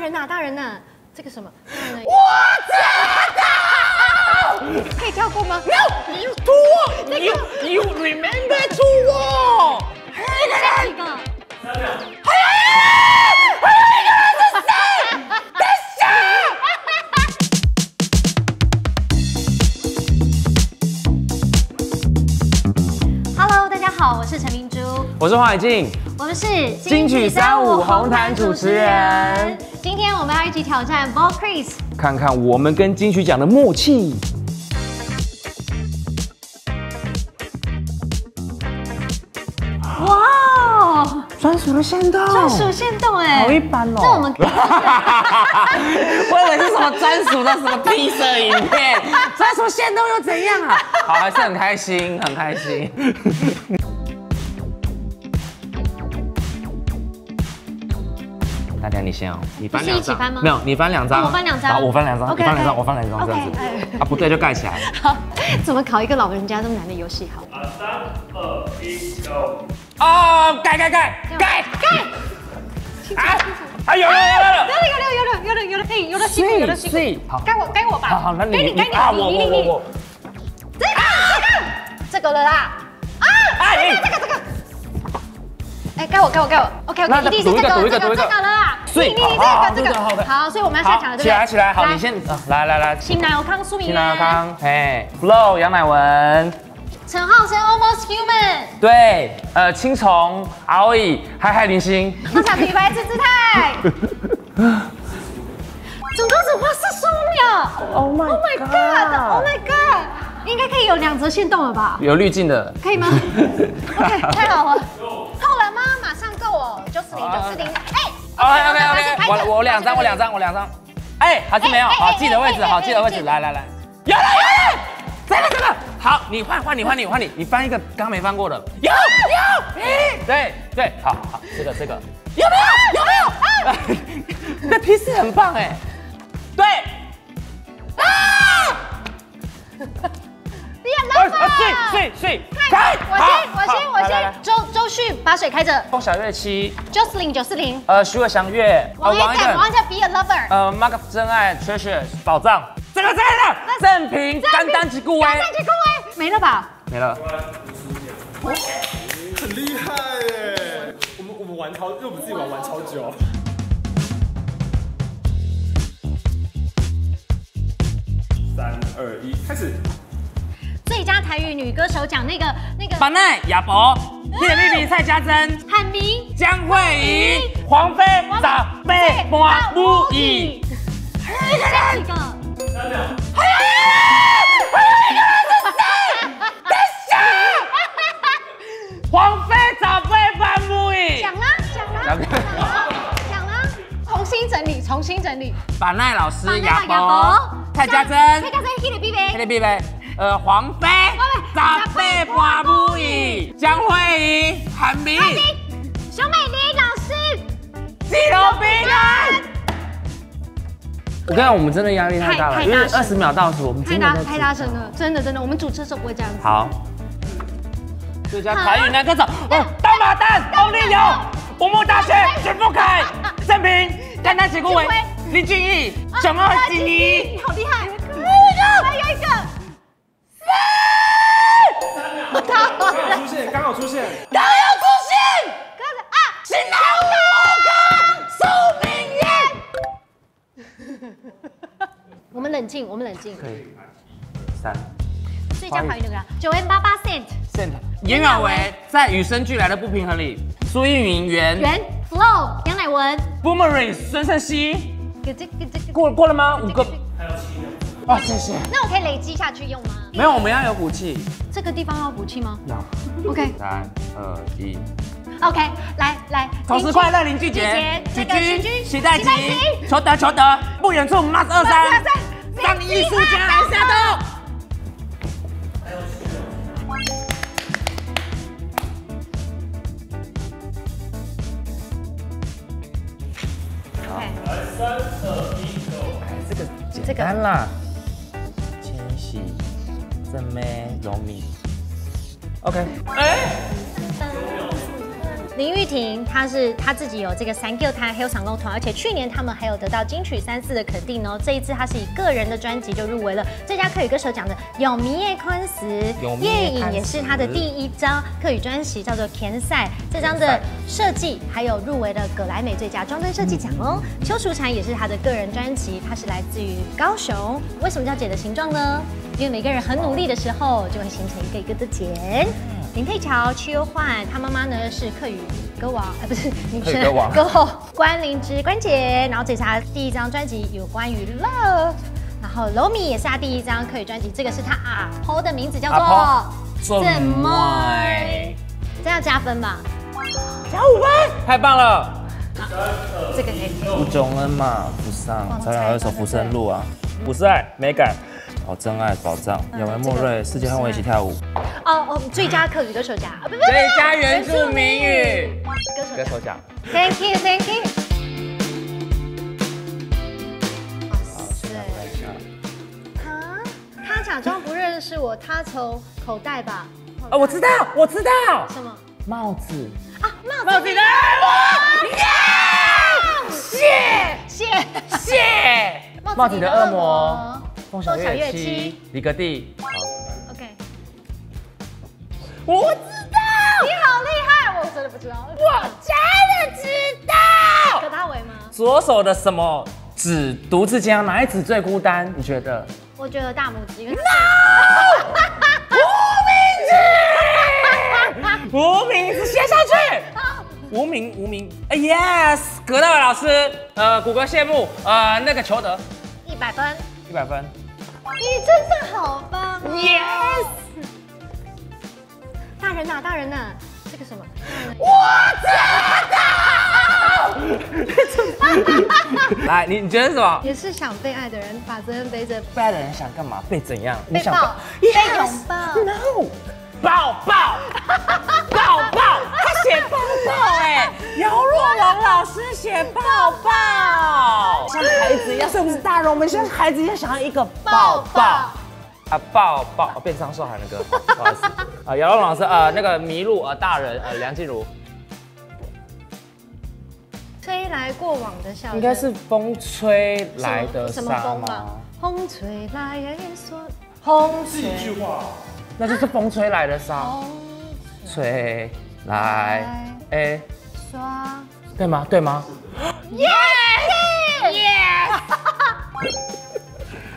人呐，大人呐，这个什么？我知道，可以跳过吗 No, you 吐我，you you remember to walk. 一个人，几个？是陈明珠，我是黄海静，我们是金曲三五红毯主持人。今天我们要一起挑战 Ball Quiz。看看我们跟金曲奖的默契。哇，专属的限动，专属限动哎，好一般哦。那我们 我以为是什么专属的什么 P 色影片，专属限动又怎样啊？好，还是很开心，很开心。大家你先哦，你翻两张不是一起翻吗没有，你翻两张，哦我翻两张好，我翻两张你翻两张我翻两张，这样子。啊，不对就盖起来。好，怎么考一个老人家这么难的游戏？好，三二一，Go！哦，盖盖盖盖盖！啊啊有了有了有了！有了有了有了有了有了，哎，有了辛苦有了辛苦，是好，该我该我吧，好好，那你该你该你啊，你我你你你我我我这个这个这个了啦，啊，啊你这个这个。哎，该我该我该我，OK 那 OK，一定是这个这个这个了啦，所以你你你好好这个这好好个好，所以我们要下场了，对不对？起来起来，好，你先啊，来来来，新奶油康苏明新南康，嘿，Flow 杨乃文，陈浩生 Almost Human，对，呃，青虫敖乙，嗨嗨林星，那场比白痴姿态，总共只花四十五秒。Oh my，Oh my God，Oh my God，应该可以有两则线动了吧？有滤镜的，可以吗？OK，太好了，够了吗？马上够哦，九四零九四零，哎 OK OK OK，我我两张，我两张，我两张，哎，还是没有，好，记得位置，好，记得位置，哎来来来，有了有了，真的真的，好，你换换你换你换你，你翻一个刚没翻过的，有有，咦，对对，好好，这个这个，有没有？有没有？那提示很棒哎，对，啊，别了啊，睡睡睡，开，我先我先我来来来。先，周周旭把水开着。风小月七，九四零九四零，呃，徐伟翔月，呃，王一等王一等 Be a Lover，呃，Mark 真爱 Treasure 宝藏，这个这个这个。正平单单吉顾威。三级顾威。没了吧？没了，很厉害耶！我们我们玩超，因为我们自己玩玩超久。三二一，开始！最佳台语女歌手奖那个那个板奈亚博，叶丽丽蔡家珍，喊明江慧仪，黄飞长辈马木易，还有一个？三秒。黄飞长辈花无影讲，啦讲啦讲讲啦，重新整理重新整理。板奈老师亚亚博博，蔡家珍，蔡家珍 hit 的 B 叶 B，丽丽呃黄飞长辈花无影，江慧仪，韩明，熊美玲老师，基隆兵人。我跟你讲，我们真的压力太大了，因为二十秒倒数，我们太大真的在太大声了，真的真的，我们主持的时候不会这样子。好，最佳台语男歌手，哦，大马蛋，欧丽友，五木大学，徐富凯，郑平，丹丹齐顾伟，林俊逸，熊二锦怡，你好厉害！还有一个，还有一个，刚好出现，刚好出现。刚有出现，哥子啊，新郎五个，苏明月。我们冷静，我们冷静。可以，三。最佳华语那个。九 N 八八 cent，，cent，严远维在与生俱来的不平衡里，苏运云圆原 flow 杨乃文，，Boomerang 孙胜熙，咯吱咯吱咯吱过过了吗？五个，哦，谢谢。那我可以累积下去用吗？没有，我们要有补气。这个地方要补气吗要。？OK 三二一，OK，来来，同时快乐林俊杰，这个许君许代吉许代吉，求得求得，不远处 Mas 二三，让艺术家来下动。，OK，三二一，Go！哎，这个简单啦，千玺、正妹、荣米。OK，哎，林玉婷，她是她自己有这个三 Q 团，还有场工团，而且去年他们还有得到金曲三四的肯定哦。这一次她是以个人的专辑就入围了最佳客语歌手奖的有迷叶坤斯，永明叶叶坤颖也是她的第一张客语专辑，叫做《田赛》，这张的设计还有入围了葛莱美最佳装帧设计奖哦。邱淑婵也是她的个人专辑，她是来自于高雄。为什么叫姐的形状呢？因为每个人很努力的时候，就会形成一个一个的茧。林佩乔、邱优焕，她妈妈呢是客语歌王，呃，不是女生歌王歌后 关灵芝关姐，然后这是他第一张专辑，有关于 love。然后楼米也是他第一张客语专辑，这个是她阿婆的名字叫做婆怎么么？这样加分吧？加五分，太棒了！这个可以。吴宗恩嘛，不上忘，了朝阳还有一首《浮生路》啊，不是爱，美感，哦，真爱宝藏，嗯有为莫瑞，世界和我一起跳舞，哦哦，最佳客语歌手奖，啊不不不，最佳原住民语歌手奖。歌手奖。Thank you, thank you。哇塞，啊，他假装不认识我，他从口袋吧？啊，我知道，我知道，什么帽子，啊？帽子帽子的爱我，谢谢谢，帽子里的恶魔，凤凤小月七，李格弟，好，OK，我知道，你好厉害，我真的不知道。我真的知道。葛大为吗？左手的什么指独自将哪一指最孤单？你觉得？我觉得大拇指，因为无名字写上去。无名 无名，哎、yes，葛大伟老师，呃，谷歌谢幕，呃，那个裘德一百分，一百分你真的好棒哦，yes，大人呐，大人呐，这个什么？来，你你觉得什么？也是想被爱的人，把责任背着，被爱的人想干嘛？被怎样？你想被抱，被拥抱。？No，抱抱，抱抱，他写抱抱哎，姚若龙老师写抱抱，像孩子一样，所以我们是大人，我们像孩子一样想要一个抱抱。啊，抱抱，变张韶涵的歌，不好意思。啊，姚若龙老师，呃，那个麋鹿，呃，大人，呃，梁静茹，吹来过往的笑声，应该是风吹来的什么沙风吗？？风吹来说，风是一句话，那就是风吹来的沙，吹来，，A，，刷，对吗？对吗？耶耶！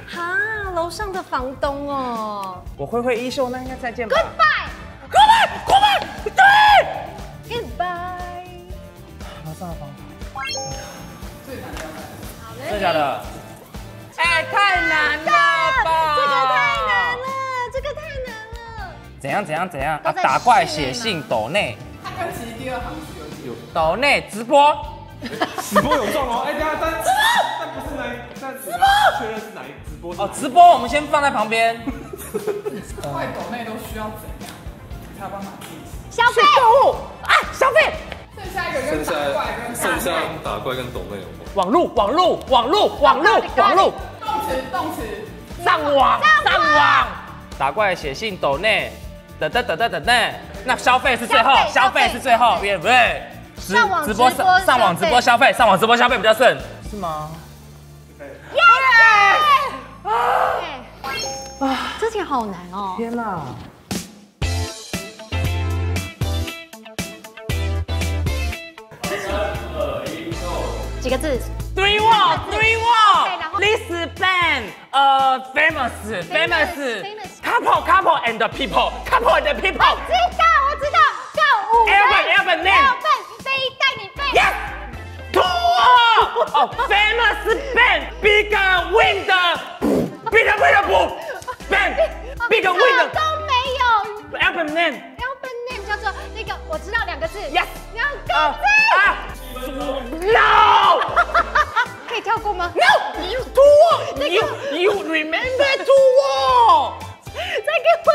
哈，楼上的房东哦我挥挥衣袖，那应该再见吧。，Goodbye 过来，过来，对。Goodbye。楼上的房好真的假的？哎，太难了吧！怎样怎样怎样？啊，打怪写信抖内，他跟其实第二行是有有。抖内直播，直播有中哦！哎，等一下，但但不是哪一，但直播确认是哪一直播哦，直播我们先放在旁边。快抖内都需要怎样？才有办法进行？消费！购物啊，消费，剩下一个跟打怪跟剩下打打怪跟抖内有关。网路网路网路网路网路，动词动词。上网。上网，打怪写信抖内，等等等等等等，那消费是最后，消费是最后，对不对？直上网直播上上网直播消费，上网直播消费比较顺，是吗？哎，这题好难哦。天哪！几个字？Three wall, three 后 This band, uh, famous, famous, famous. Couple, couple and people, couple and people. 我知道，我知道，叫五 Albert, Albert name. 要笨，飞带你飞。Yes. Two. Oh, famous band, big wind, big wind, band, big 这 wind. 都没有。Albert name. Album name 叫做那个，我知道两个字。Yes. 两啊个字。啊。No. 可以跳过吗？No. You two. You, you remember two wall. 再给我，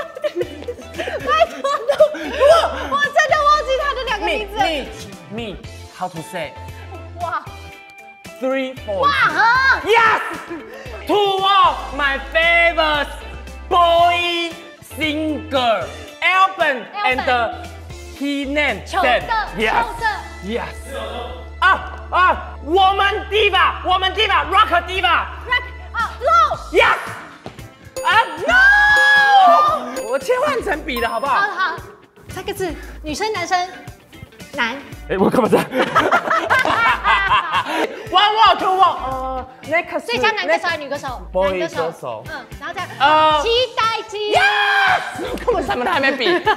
拜托我我真的忘记他的两个 Me 名字。 me me. How to say? 哇 Three four. 哇哈！ Yes! Two of my favorite boy singer, Alban and Alban. He name 求的，求 Yes 的， Yes。啊啊！我们 Diva，我们 Diva，Rock Diva。 rock 啊 low， Yes！ 我切换成比了，好不好？好好，三个字，女生男生男，哎，我干嘛这样？One word, two word，呃，next 最佳男歌手还是女歌手？Boy 男歌手嗯，然后再呃期待期。Yes！根本什么都还没比。哎呦！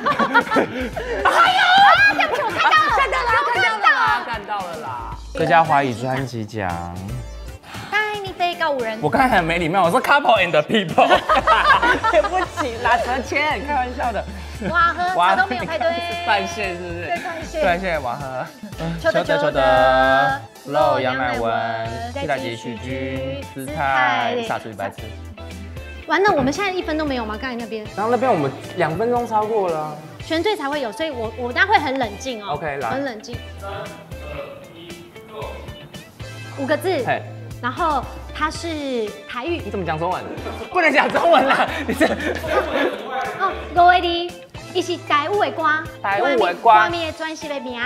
对不起，我看到了，看到了，我看到了。看到了啦！最佳华语专辑奖，带你飞高五人，我刚才很没礼貌，我说 couple and people，对不起啦，陈谦，开玩笑的。瓦和茶都没有排队，断线是不是？对断线断线，瓦和。求的求的，Low 杨乃文，替代吉旭君，姿态，杀出一百次。完了，我们现在一分都没有吗？刚才那边然后那边我们两分钟超过了。全队才会有，所以我我大家会很冷静哦。OK，来很冷静。五个字，嘿，然后它是台语。你怎么讲中文？不能讲中文啦！你这哦，五个字，伊是台语的歌，台语的歌。外面的专辑的名。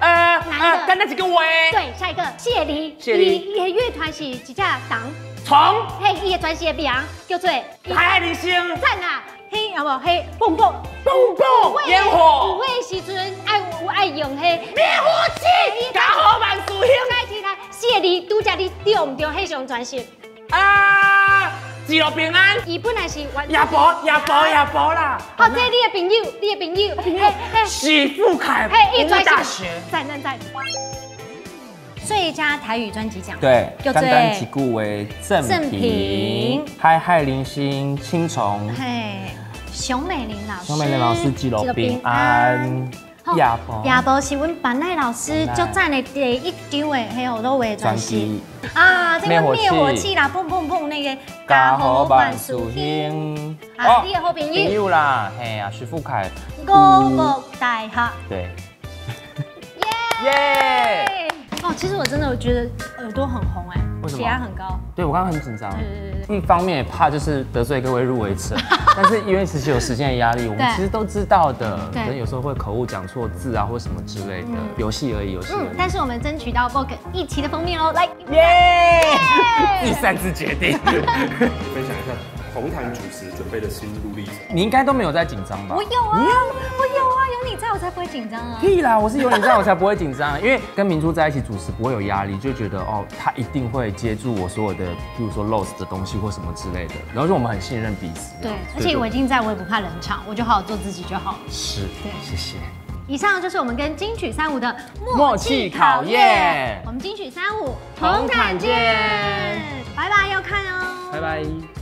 呃男的跟那几个喂，对，下一个谢丽，谢丽伊伊的乐团是一只党，虫，嘿，伊的专辑的名叫做海海人生，赞啊，嘿，有无嘿，蹦蹦。蹦蹦。烟有火，有的时阵爱有爱用嘿。灭火器，加好万事兴。开起来，谢梨拄则你对唔对？迄张专辑，啊！一路平安，伊本来是完也无也无也无啦。好，这你的朋友，你的朋友，嘿嘿。许富凯嘿，一专大学，赞赞赞！最佳台语专辑奖，对，叫做单单几顾为正正品品，嗨嗨零星青虫，嘿，熊美玲老师，熊美玲老师记录平安，亚博亚博是阮班内老师就赞的第一张的黑有都为专专辑辑，啊，这个灭灭火器。啦，砰砰砰那个家和万事兴。啊，你的好朋朋友友啦，嘿呀，徐富凯，高木大学。对，耶！耶！哦，其实我真的觉得耳朵很红哎，为什么？血压很高。对我刚刚很紧张。对对对，一方面也怕就是得罪各位入围者，但是因为其实有时间的压力，我们其实都知道的，可能有时候会口误讲错字啊，或什么之类的，游戏而已，游戏嗯，但是我们争取到 Vogue 一期的封面喽，来，耶！第三次决定，分享一下红毯主持准备的心路历程。你应该都没有在紧张吧？我？有啊，我有？啊，有你在我才不会紧张啊。屁啦！我是有你这样我才不会紧张，因为跟明珠在一起主持不会有压力，就觉得哦，他一定会接住我所有的，比如说 lost 的东西或什么之类的，然后就我们很信任彼此。对，而且我已经在，我也不怕冷场，我就好好做自己就好了。是，对谢谢。以上就是我们跟金曲三五的默契 考验我们金曲三五同感见拜拜，要看哦，拜拜。